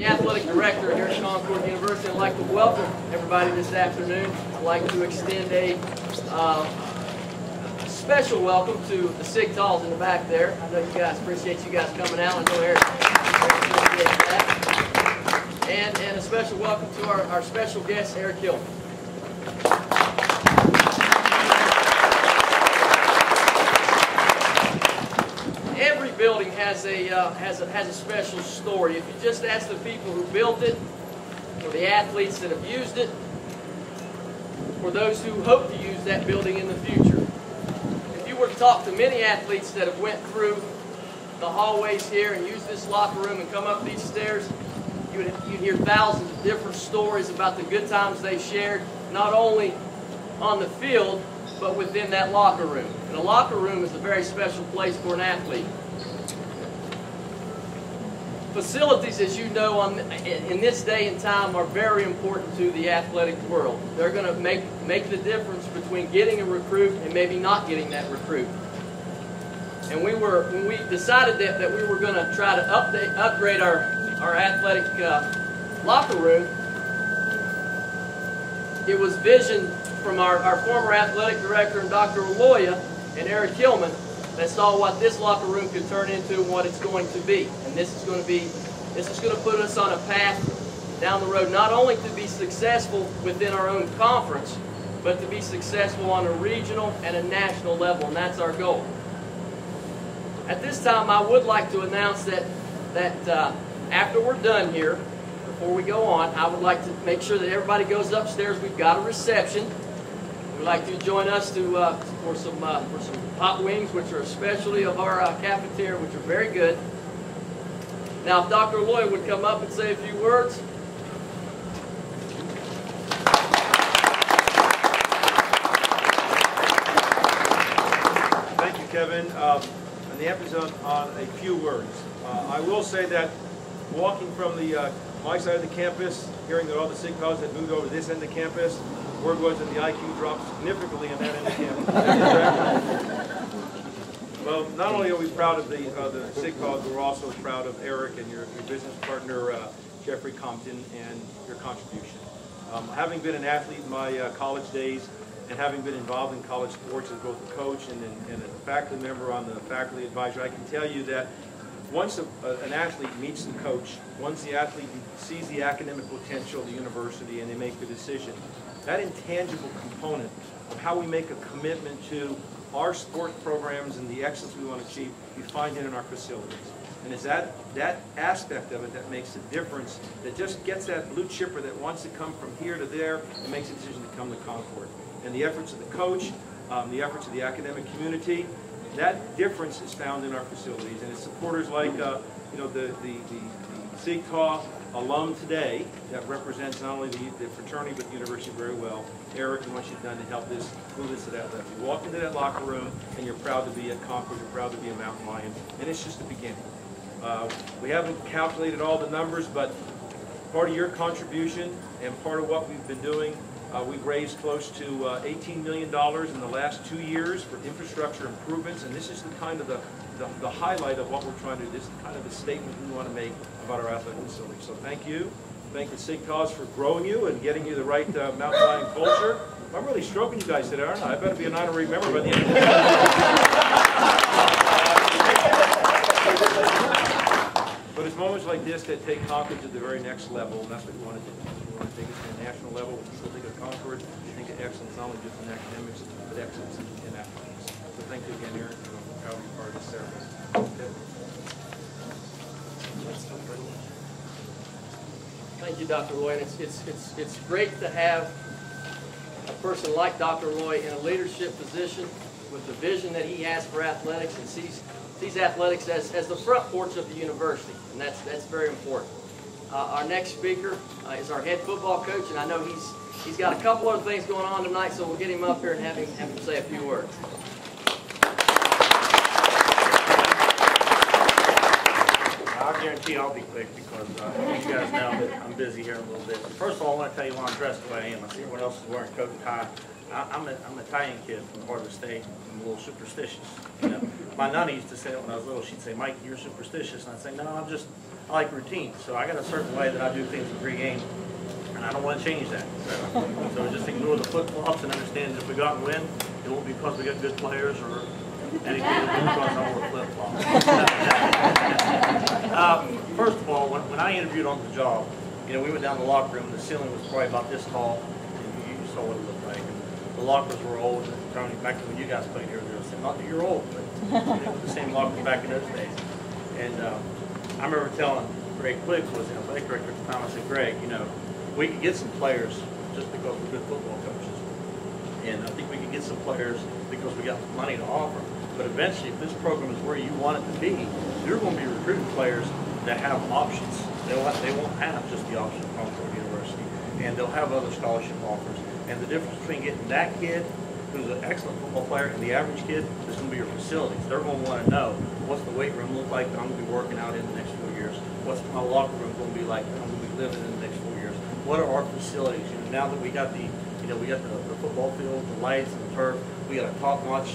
The athletic director here at Concord University. I'd like to welcome everybody this afternoon. I'd like to extend a uh, special welcome to the Sig Taus in the back there. I know you guys appreciate you guys coming out. I know Eric appreciates that. And, and a special welcome to our, our special guest, Eric Hillman. Every building has a, uh, has a has a special story. If you just ask the people who built it, or the athletes that have used it, or those who hope to use that building in the future. If you were to talk to many athletes that have went through the hallways here and used this locker room and come up these stairs, you would you'd hear thousands of different stories about the good times they shared, not only on the field, but within that locker room. And a locker room is a very special place for an athlete. Facilities, as you know, on, in this day and time are very important to the athletic world. They're going to make, make the difference between getting a recruit and maybe not getting that recruit. And we were, when we decided that, that we were going to try to update, upgrade our, our athletic uh, locker room, it was vision from our, our former athletic director and Dr. Aloia and Eric Hillman that saw what this locker room could turn into and what it's going to be. And this is going to be, this is going to put us on a path down the road not only to be successful within our own conference, but to be successful on a regional and a national level, and that's our goal. At this time, I would like to announce that, that uh, after we're done here, before we go on, I would like to make sure that everybody goes upstairs. We've got a reception. We'd like you to join us to uh, for some uh, for some hot wings, which are a specialty of our uh, cafeteria, which are very good. Now, if Dr. Lloyd would come up and say a few words. Thank you, Kevin. Um, and the emphasis on, a few words. Uh, I will say that walking from the uh, my side of the campus, hearing that all the Sig Taus had moved over to this end of the campus, word was that the IQ dropped significantly in that end well, not only are we proud of the uh, the Sig Taus, we're also proud of Eric and your, your business partner uh, Jeffrey Compton and your contribution. Um, having been an athlete in my uh, college days, and having been involved in college sports as both a coach and, and a faculty member on the faculty advisory, I can tell you that once a, a, an athlete meets the coach, once the athlete sees the academic potential of the university and they make the decision, that intangible component of how we make a commitment to our sport programs and the excellence we want to achieve, we find it in our facilities. And it's that, that aspect of it that makes the difference, that just gets that blue chipper that wants to come from here to there and makes a decision to come to Concord. And the efforts of the coach, um, the efforts of the academic community, that difference is found in our facilities. And it's supporters like, uh, you know, the, the, the, the alum today that represents not only the, the fraternity but the university very well, Eric, and what she's done to help this move us to that level. You walk into that locker room and you're proud to be at Concord, you're proud to be a Mountain Lion, and it's just the beginning. Uh, we haven't calculated all the numbers, but part of your contribution and part of what we've been doing, uh, we've raised close to uh, $18 million in the last two years for infrastructure improvements, and this is the kind of the, the, the highlight of what we're trying to do. This is kind of the statement we want to make about our athletic facility. So thank you. Thank the Sig Taus for growing you and getting you the right uh, mountain lion culture. I'm really stroking you guys today, aren't I? I better be an honorary member by the end of the But it's moments like this that take Concord to the very next level, and that's what we want to do. To to the national level. When people think of Concord, they think of excellence not only just in academics, but excellence in, athletics. So thank you again, Eric, for how you part of ceremony. Thank you, Dr. Roy. And it's, it's, it's, it's great to have a person like Dr. Roy in a leadership position with the vision that he has for athletics and sees, sees athletics as, as the front porch of the university. And that's, that's very important. Uh, our next speaker uh, is our head football coach, and I know he's, he's got a couple other things going on tonight, so we'll get him up here and have him, have him say a few words. I guarantee I'll be quick because uh, you guys know that I'm busy here a little bit. First of all, I want to tell you why I'm dressed the way I am. I see everyone else is wearing coat and tie. I, I'm, a, I'm an Italian kid from the heart of the state. I'm a little superstitious. You know? My nana used to say it when I was little. She'd say, Mike, you're superstitious. And I'd say, no, I'm just, I like routine. So I got a certain way that I do things in pregame, and I don't want to change that. So, so just ignore the flip-flops and understand that if we go out and win, it won't be because we got good players or anything. It's because I wore flip-flops. Uh, First of all, when, when I interviewed on the job, you know, we went down the locker room, the ceiling was probably about this tall, and you saw what it looked. And The lockers were old, and Tony, back when you guys played here, they were not that you're old, but you know, the same lockers back in those days. And uh, I remember telling Greg Quick, who was the athletic director at the time, I said, Greg, you know, we could get some players just because we're good football coaches. And I think we could get some players because we got money to offer. But eventually, if this program is where you want it to be, you're going to be recruiting players that have options. They'll have, they won't have just the option of Concord University, and they'll have other scholarship offers. And the difference between getting that kid, who's an excellent football player, and the average kid is going to be your facilities. They're going to want to know what's the weight room look like that I'm going to be working out in the next four years. What's my locker room going to be like that I'm going to be living in the next four years. What are our facilities? You know, now that we got the, you know, we got the, the football field, the lights, and the turf, we got a top-notch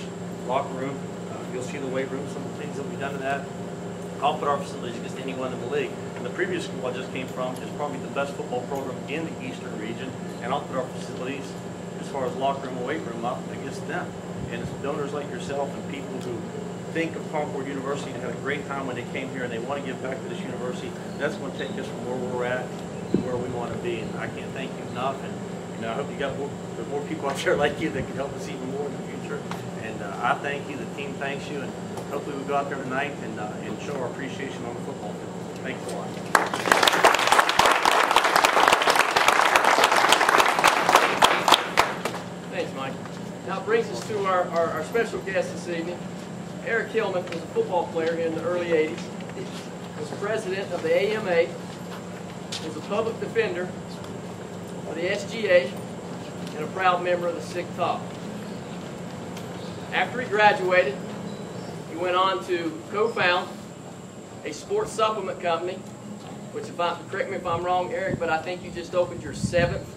locker room. Uh, you'll see the weight room, some of the things that we've done to that. I'll put our facilities against anyone in the league. And the previous school I just came from is probably the best football program in the eastern region, and I'll put our facilities, as far as locker room and weight room, up against them. And it's donors like yourself and people who think of Concord University and had a great time when they came here and they want to give back to this university, that's going to take us from where we're at to where we want to be. And I can't thank you enough. And you know, I hope you got more, more people out there like you that can help us even more in the future. And uh, I thank you. The team thanks you. And hopefully we go out there tonight and, uh, and show our appreciation on the football field. Thanks a lot. Thanks, Mike. Now it brings us to our, our, special guest this evening. Eric Hillman was a football player in the early 80s, was president of the AMA, was a public defender for the SGA, and a proud member of the Sick Top. After he graduated, he went on to co-found a sports supplement company, which if I, correct me if I'm wrong, Eric, but I think you just opened your seventh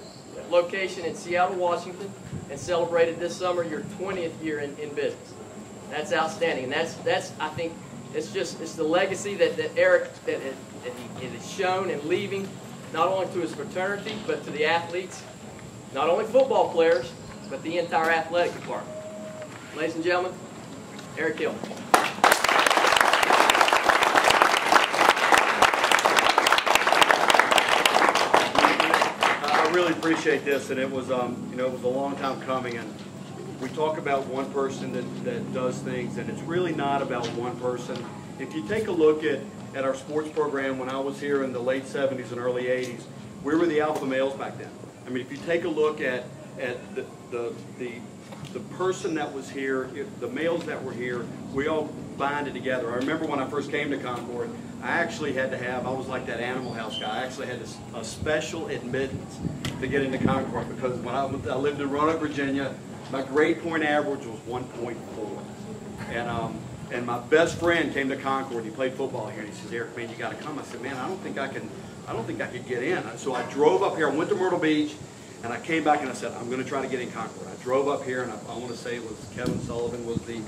location in Seattle, Washington, and celebrated this summer your 20th year in, in business. That's outstanding, and that's that's I think it's just it's the legacy that, that Eric that that he, is shown in leaving not only to his fraternity but to the athletes, not only football players but the entire athletic department. Ladies and gentlemen, Eric Hill. I really appreciate this, and it was, um, you know, it was a long time coming, and we talk about one person that, that does things, and it's really not about one person. If you take a look at, at our sports program, when I was here in the late seventies and early eighties, we were the alpha males back then. I mean, if you take a look at, at the, the, the, the person that was here, the males that were here, we all bonded together. I remember when I first came to Concord, I actually had to have, I was like that Animal House guy, I actually had a special admittance to get into Concord because when I, I lived in Roanoke, Virginia, my grade point average was 1.4. And, um, and my best friend came to Concord, he played football here, and he says, Eric, man, you gotta come. I said, man, I don't think I can, I don't think I could get in. So I drove up here, I went to Myrtle Beach, and I came back and I said, I'm gonna try to get in Concord. I drove up here, and I, I wanna say it was Kevin Sullivan was the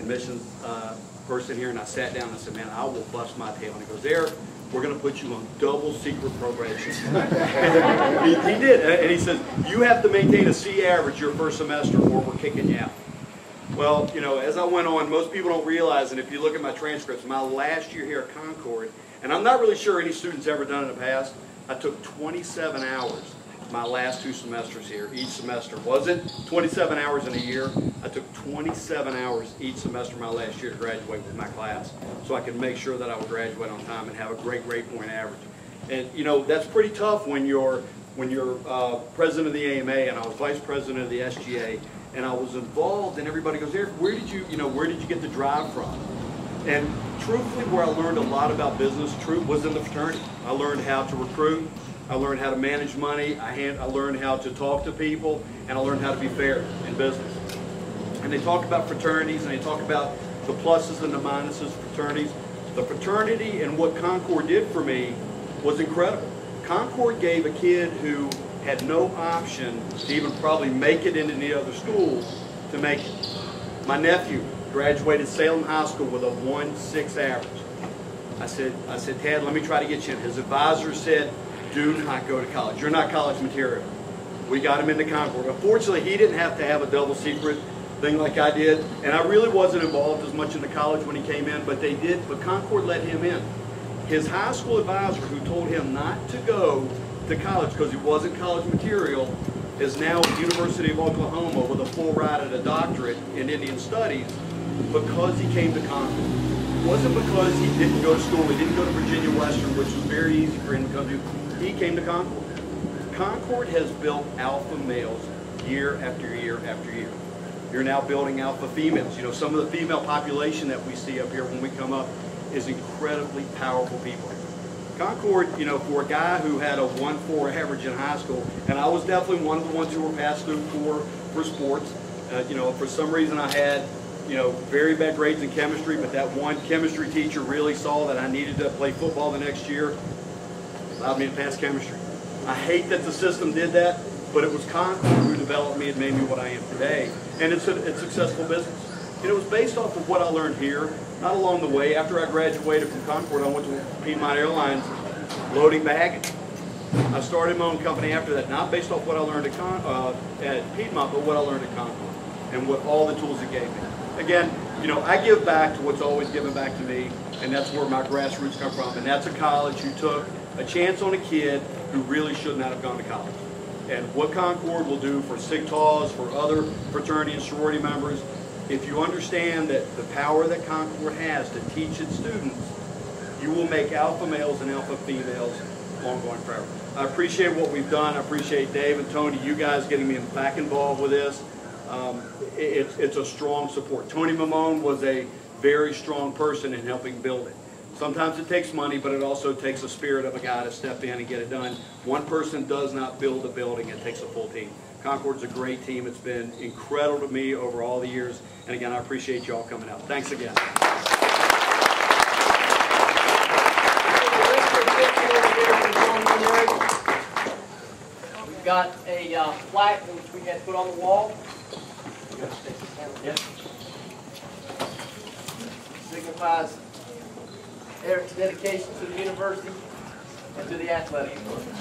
admissions, uh, person here, and I sat down and said, man, I will bust my tail. And he goes, Eric, we're gonna put you on double secret probation. he, he did, and he says, you have to maintain a C average your first semester or we're kicking you out. Well, you know, as I went on, most people don't realize, and if you look at my transcripts, my last year here at Concord, and I'm not really sure any student's ever done in the past, I took 27 hours my last two semesters here, each semester. Wasn't 27 hours in a year. I took 27 hours each semester my last year to graduate with my class, so I could make sure that I would graduate on time and have a great grade point average. And you know, that's pretty tough when you're when you're uh, president of the AMA and I was vice president of the SGA and I was involved and everybody goes, Eric, where did you, you know, where did you get the drive from? And truthfully, where I learned a lot about business, truth was in the fraternity. I learned how to recruit, I learned how to manage money, I, hand, I learned how to talk to people, and I learned how to be fair in business. And they talk about fraternities and they talk about the pluses and the minuses of fraternities. The fraternity and what Concord did for me was incredible. Concord gave a kid who had no option to even probably make it into any other school to make it. My nephew graduated Salem High School with a 1.6 average. I said, I said, Tad, let me try to get you in. His advisor said, do not go to college. You're not college material. We got him into Concord. Unfortunately, he didn't have to have a double secret thing like I did, and I really wasn't involved as much in the college when he came in, but they did, but Concord let him in. His high school advisor, who told him not to go to college because he wasn't college material, is now at the University of Oklahoma with a full ride at a doctorate in Indian Studies because he came to Concord. It wasn't because he didn't go to school, he didn't go to Virginia Western, which was very easy for him to come to. He came to Concord. Concord has built alpha males year after year after year. You're now building alpha females. You know, some of the female population that we see up here when we come up is incredibly powerful people. Concord, you know, for a guy who had a 1-4 average in high school, and I was definitely one of the ones who were passed through for, for sports. Uh, you know, for some reason I had, you know, very bad grades in chemistry, but that one chemistry teacher really saw that I needed to play football the next year, allowed me to pass chemistry. I hate that the system did that, but it was Concord who developed me and made me what I am today. And it's a, it's successful business. And it was based off of what I learned here, not along the way. After I graduated from Concord, I went to Piedmont Airlines loading baggage. I started my own company after that, not based off what I learned at, Con, uh, at Piedmont, but what I learned at Concord and what all the tools it gave me. Again, you know, I give back to what's always given back to me, and that's where my grassroots come from. And that's a college who took a chance on a kid who really should not have gone to college. And what Concord will do for Sig Taus, for other fraternity and sorority members, if you understand that the power that Concord has to teach its students, you will make alpha males and alpha females ongoing forever. I appreciate what we've done. I appreciate Dave and Tony, you guys getting me back involved with this. Um, it- it's, it's a strong support. Tony Mamone was a very strong person in helping build it. Sometimes it takes money, but it also takes a spirit of a guy to step in and get it done. One person does not build a building, it takes a full team. Concord's a great team. It's been incredible to me over all the years. And again, I appreciate you all coming out. Thanks again. We've got a uh, plaque which we had put on the wall. Signifies Eric's dedication to the university and to the athletic department.